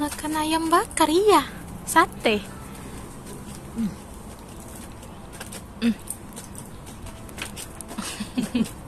Makan ayam bakar iya. Sate. Hmm. Hmm.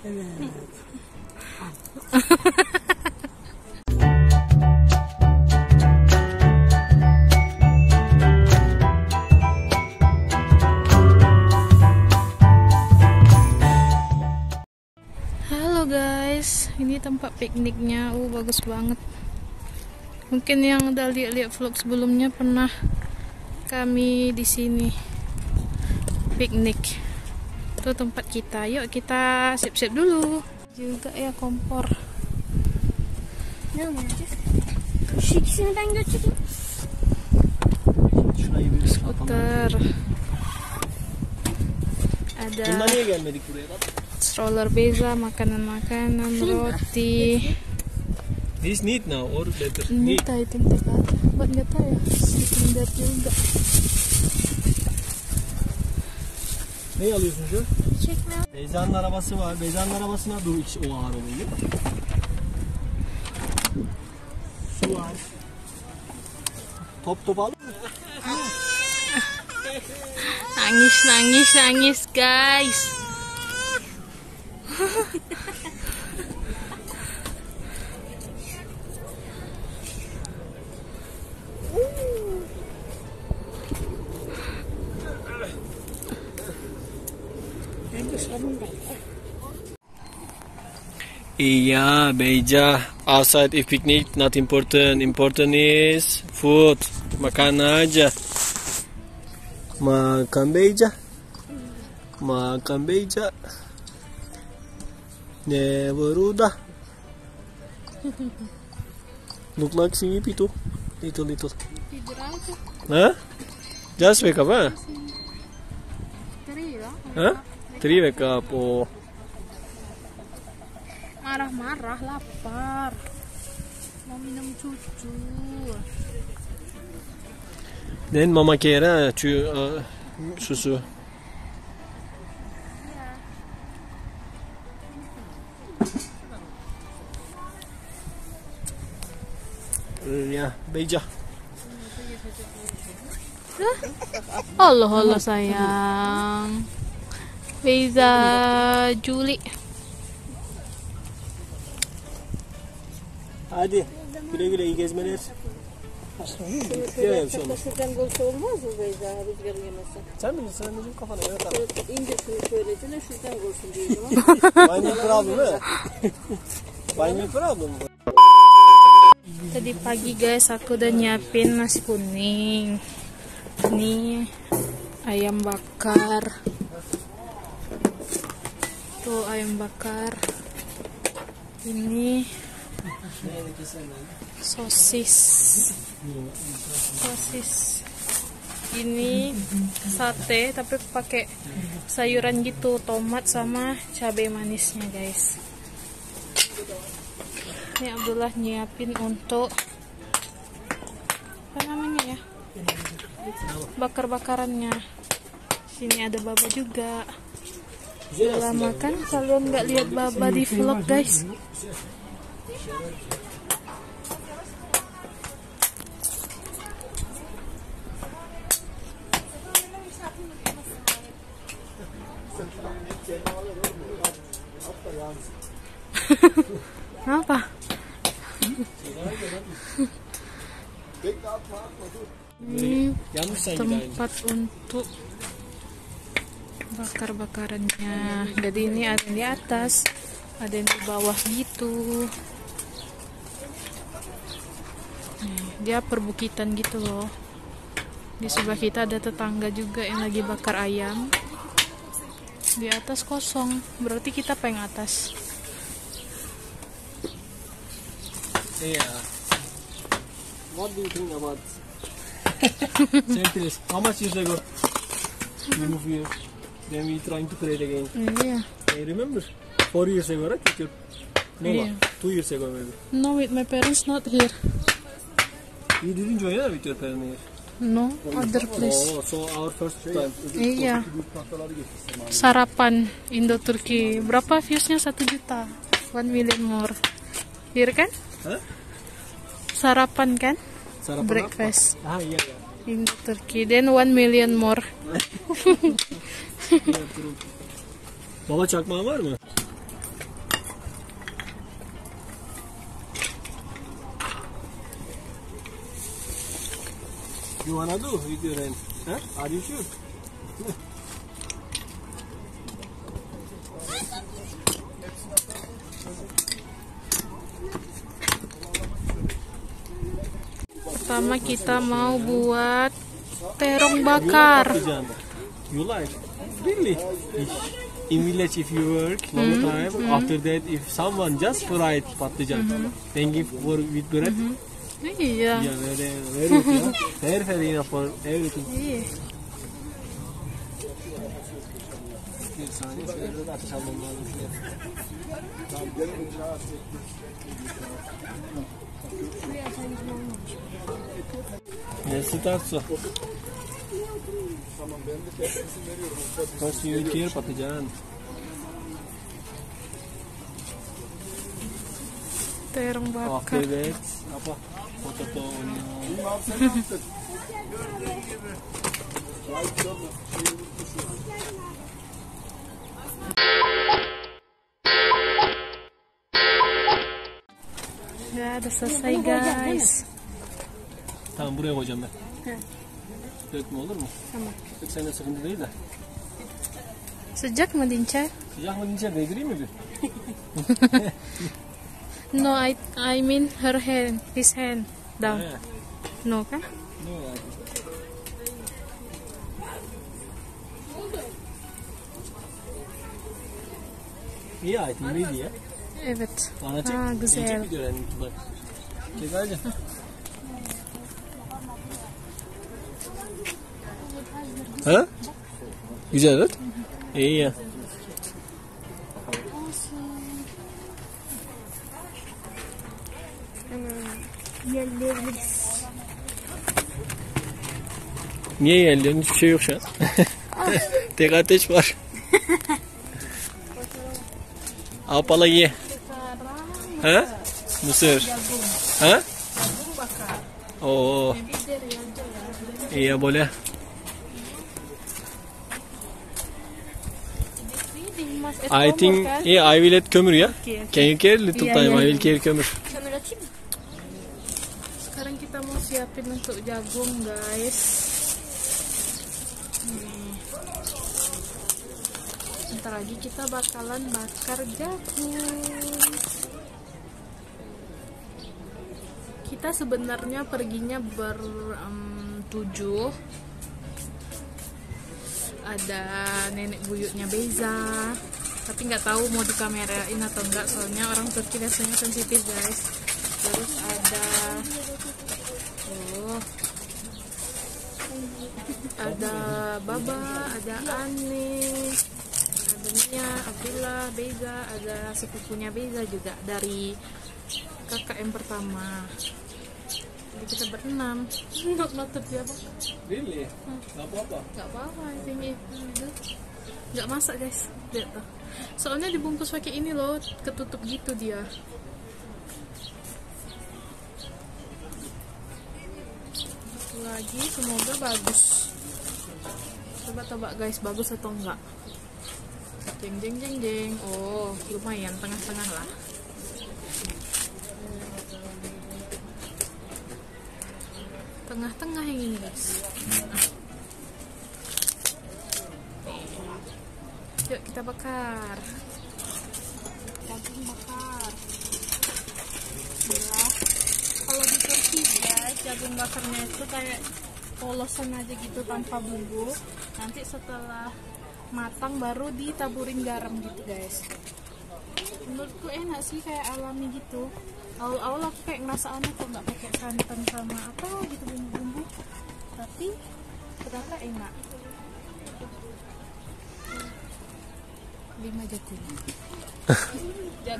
Halo guys, ini tempat pikniknya. Uh, bagus banget. Mungkin yang udah lihat-lihat vlog sebelumnya pernah kami di sini piknik. Itu tempat kita. Yuk kita siap-siap dulu. Juga ya kompor. Skuter. Ada lan? stroller beza, makanan-makanan, roti. This need now or? Ini Need. nggak ada. Buat nggak tahu ya. Sekitar juga. Ne alıyorsun şu? Çekme. Beyza'nın arabası var. Beyza'nın arabasına dur ikisi o ağır oluyor. Su var. Top top al. Nangis, nangis, nangis, guys. Yeah, Beja. Outside if picnic not important. Important is food. Makan aja. Makan Beja. Makan Beja. Never udah. Look like sleepy too. Little little. Huh? Just wake up, huh? Huh? Up. Oh. Marah-marah, lapar. Mau minum susu. Then mama kera cu uh, susu. Ya, beja. Allah Allah sayang. Beza Juli. Hadi. Güle güle iyi gezmeler. Olmaz. Şuradan olsa olmaz mı Beyza rüzgar yemesi? Sen bilirsin kafana evet abi. Evet, ince şuradan olsun diye zaman. Find me problem? Find me problem. Tadi pagi guys aku udah nyiapin nasi kuning. Ini ayam bakar. Tuh ayam bakar. Ini sosis. Sosis. Ini sate tapi pakai sayuran gitu, tomat sama cabai manisnya guys. Ini Abdullah nyiapin untuk apa namanya ya? Bakar-bakarannya. Sini ada baba juga. Lama kan kalian nggak lihat baba di vlog guys. Apa? Ini tempat untuk bakar-bakarannya. Jadi ini ada yang di atas, ada yang di bawah gitu. Nih, dia perbukitan gitu loh. Di sebelah kita ada tetangga juga yang lagi bakar ayam. Di atas kosong, berarti kita pengen atas. Yeah. What do you think about Saint How much you say go? We move here. Then we trying to create again. Iya. I remember four years ago, right? With your, no, Yeah. two years ago maybe. No, with my parents not here. You didn't join us with your parents here. No, other place. Oh, so our first time. Iya. Sarapan Indo Turki. Berapa viewsnya? Satu juta. One million more. Here kan? Hah? Sarapan kan? Sarapan Breakfast. apa? Ah iya ya. Indo Turki. Then one million more. Baba çakmağı var mı? You wanna do with your hand? Huh? Are you sure? Pertama kita mau buat terong bakar. You like? Really? In village if you work long time, after that if someone just fried patlıcan, then give for with bread, Iya. yeah, very, very good, yeah. Very, very enough for everything. Iya. Bir saniye şöyle de will care patlıcan. Terong bakar. Apa? Potato onion. Ya, udah selesai guys. Tamam buraya koyacağım ben. Dökme olur mu? Tamam. Dök sen de sıkıntı değil de. Sıcak mı Dinçer? Sıcak mı deyince değdireyim mi bir? No, I I mean her hand, his hand down. He. No kan? Ne o yani? İyi I think iyiydi ya. Evet. Bana çek. Ha, güzel. Çek video yani. Bak. Çek. Ha? Güzel evet. İyi ya. Niye yerlerin hiçbir şey yok şu an. Tek ateş var. Apala ye. Ha? Mısır. Ha? Oo. Iya I think yeah I will add kömür ya. Can you carry little Iya, time? iya, I will carry kömür. Kamera açayım mı? Sekarang kita mau siapin untuk jagung, guys. Nih. Bentar lagi kita bakalan bakar jagung. Kita sebenarnya perginya bertujuh. Ada nenek buyutnya Beza, tapi nggak tahu mau dikamerain atau enggak soalnya orang Turki biasanya sensitif guys. Terus ada Oh. Ada Baba, ada Ani, ada Nia, Abdullah, Beza, ada sepupunya Beza juga dari kakak yang pertama. Jadi kita berenam. Nggak nutup ya bang? Really? Gak apa-apa. Gak apa-apa, I think itu. Gak masak guys, lihat tuh. Soalnya dibungkus pakai ini loh, ketutup gitu dia. Satu lagi, semoga bagus. Coba tebak guys, bagus atau enggak? Jeng jeng jeng jeng. Oh, lumayan tengah-tengah lah. Tengah-tengah yang ini guys. Kita bakar. Jagung bakar. Bismillah. Kalau di Turki guys, jagung bakarnya itu kayak polosan aja gitu tanpa bumbu. Nanti setelah matang baru ditaburin garam gitu guys. Menurutku enak sih kayak alami gitu. Awal-awal aku kayak ngerasa aneh kok nggak pakai santan sama apa gitu bumbu-bumbu. Tapi ternyata enak. Lima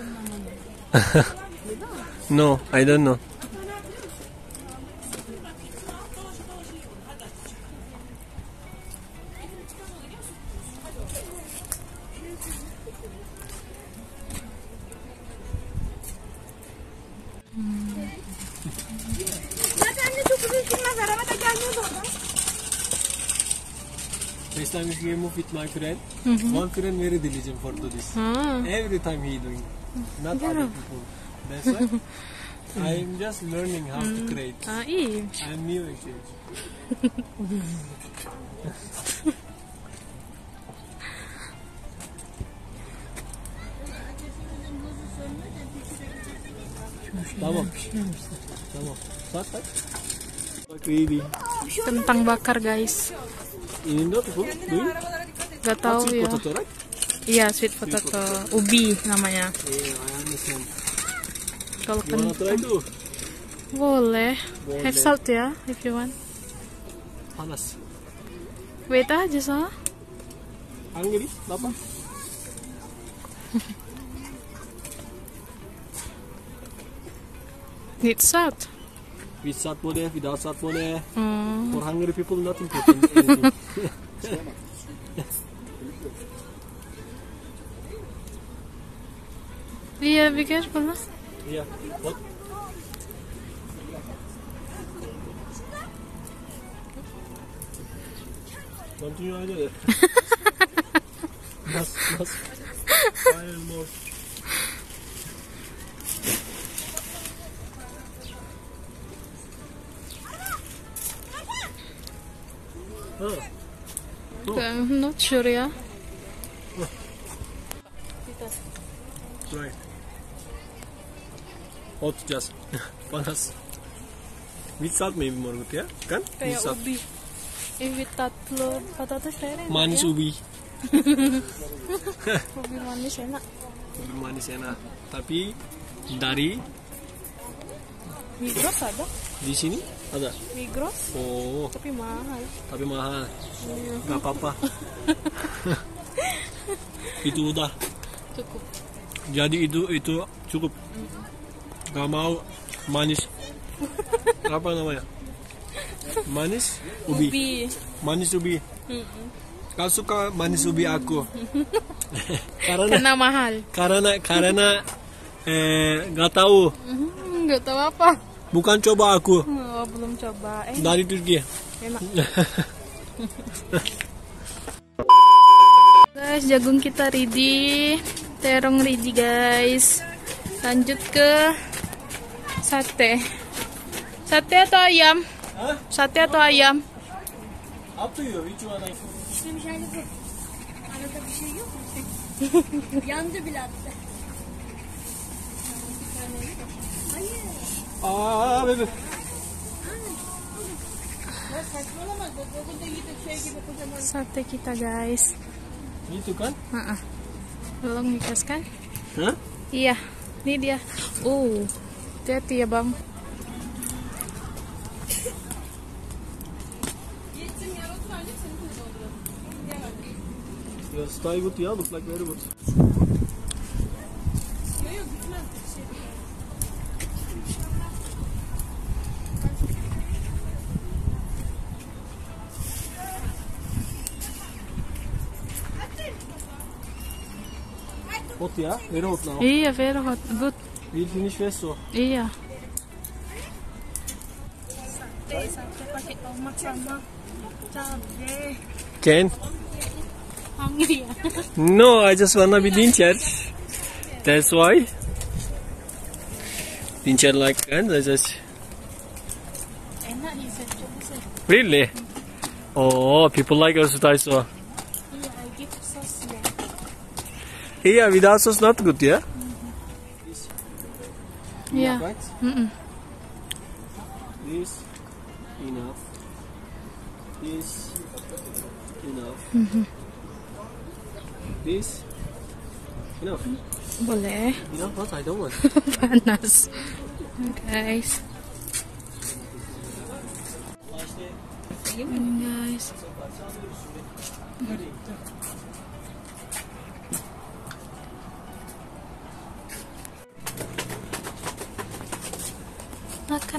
namanya. No, I don't know. Next time you move with my friend, one friend very diligent for do this. Ah. Every time he doing, not other people. That's why I'm just learning how to create. Ah, iyi. I'm new actually. tamam. Tamam. Sat sat. Bak ini. Kentang bakar guys. Ini enggak tuh, doing? Gak tahu ya. Iya sweet potato. Ubi namanya. Yeah, I understand. Kalau kentang tuh? boleh. Have salt ya if you want. Panas. Wait aja so. Hungry? Apa? Need salt. With salt boleh, without salt boleh. Hmm. For hungry people, not important. anything. Iya, be careful lah. yeah. What? Continue aja deh. mas, mas. Final more. Oh, I'm not sure ya. right. Hot just. Panas. Maybe ya? Kan? Kayak ubi. Eh, saya Manis ya. ubi. Ubi manis enak. Ubi manis enak. Tapi dari Migros ada? di sini ada. Migros, Oh, tapi mahal. tapi mahal. Gak apa-apa. itu udah. Cukup. Jadi itu itu cukup. Gak mau manis. Apa namanya? Manis ubi. Ubi. Manis ubi. Kau suka manis ubi aku? karena Karena mahal. karena karena eh nggak tahu. Nggak tahu apa. Bukan coba aku Oh, belum coba. Eh, dari Turki. enak. guys, jagung kita ready. Terong ready, guys. Lanjut ke sate. Sate atau ayam? Hah? Sate atau ayam? Up to you. Which one? I... Şimdi bir şey. Arada bir şey yok mu? Yandı bile hatta. Aa bebe. Sate kita, guys. Itu kan? Heeh. Belum nikas kan? Hah? Iya, ini dia. Oh, hati-hati ya bang. Your style good, yeah. Look like very good. Hot ya, very hot now. Iya, very hot. Good. We'll finish fast so. Iya. Sate pakai tomat sama cabai. Ken? Hungry ya. No, I just wanna be Dincher. That's why. Dincher like and I just Enak nih, saya coba saya. really. Oh, people like us so. Iya, I give sauce ya. Yeah, without sauce not good, yeah. Iya. Right? Mm-mm. This enough. This enough. This enough. Boleh. Enough what? I don't want. Panas. Guys. Ini guys.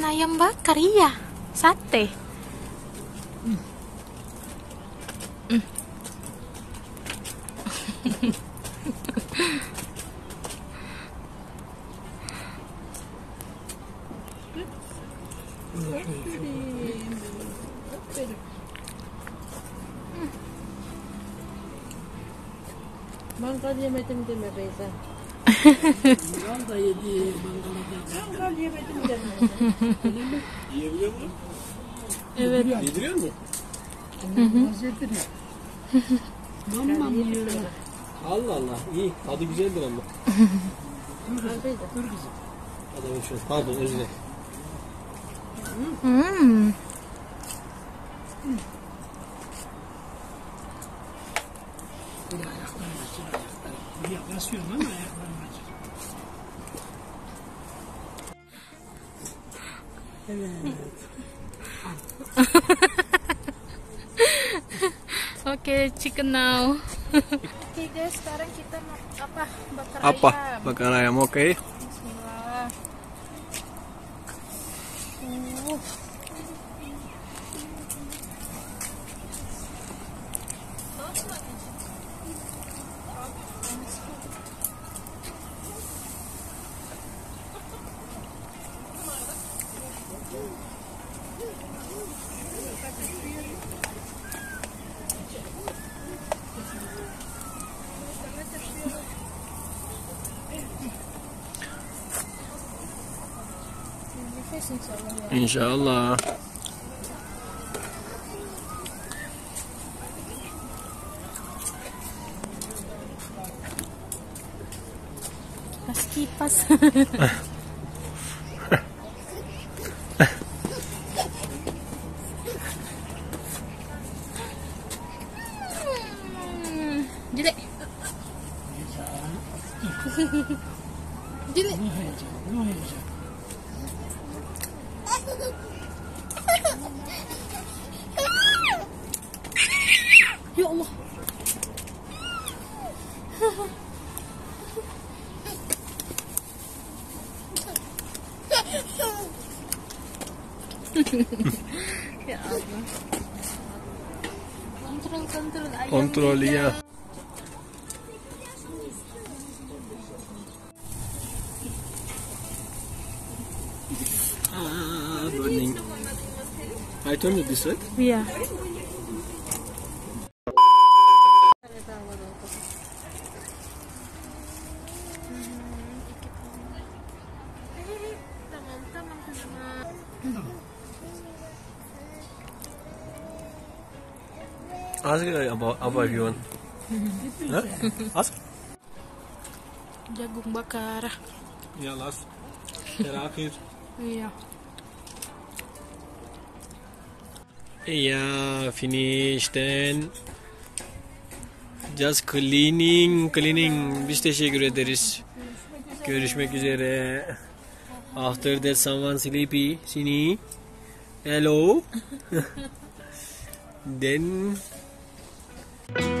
Makan ayam bakar iya, sate. Mm. Mangkal dia macam-macam ya Beza. Mangkal yedi mangkal Mangkal dia macam-macam. Yiyebiliyor mu? Evet. Yediriyor mu? Mamam yiyor. Allah Allah. İyi. Tadı güzeldir ama. Beza. Adamın şu. Pardon özür dilerim. Hmm. Oke, chicken now. Oke guys, sekarang kita mau apa? Bakar Apa? ayam. Bakar ayam oke. Bismillah. Uh. Inshallah. que passa. ya Allah. Kontrol kontrol ayam. Kontrol iya. Ah, burning. I turn it this way. Iya. Ask about about if you want. Huh? Ask. Jagung bakar. Yeah, last. Terakhir. Iya. Yeah, finished then. Just cleaning, cleaning. Biz teşekkür ederiz. Görüşmek üzere. After that someone sleepy. Sini. Hello. then Bye.